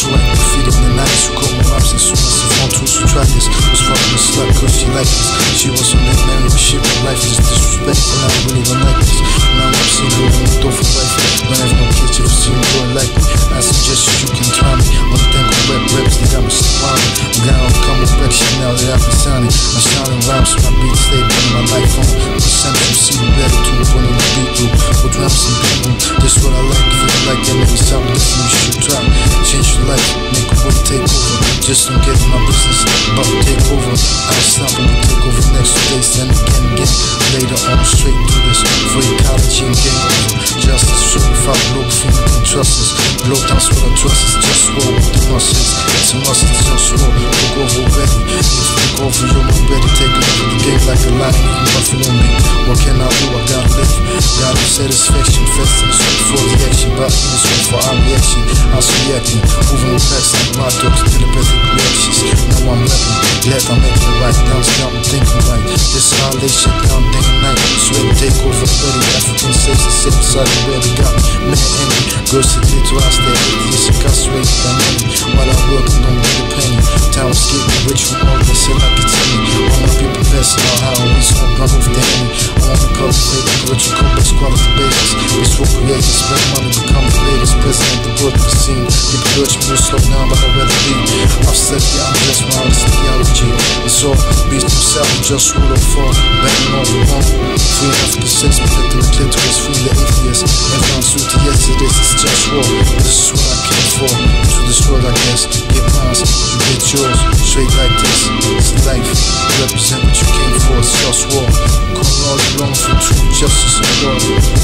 She like feed in the night. She called my options soon as she found two strikers. Was fucking a slut cause she liked Just get in my business, about to take over. I stopping to take over next days, then again, again. Later on, straight through this. For ecology and game over. Justice, if blow before you can trust us. Blow down what I trust is just roll with the muscles. It's a must, it's just roll. Look over ready. Need to look over your man ready. Take over the game like a lion, eating buffalo meat. What can I do? I gotta live. Gotta satisfaction, festing, sweet for the action. But in this way for our reaction. I'm reacting, moving past like my dogs, telepathic glad I'm it right. Down, down, I'm thinking right. This is how they shut down day and night. Sweat take over, ready. African states, the same side where they got. Man, envy, girls to get to us, they're atheists, incarcerated, I'm envy. While I work, I don't get a penny. Town getting rich from all this, and I continue. All my people passing out beast himself, just rule want. Free protecting the clitoris, free the atheist. True to yes, it is, just war. This is what I came for. Get you get yours. Straight like this. It's life. Represent what you came for, it's just war. All for justice, and.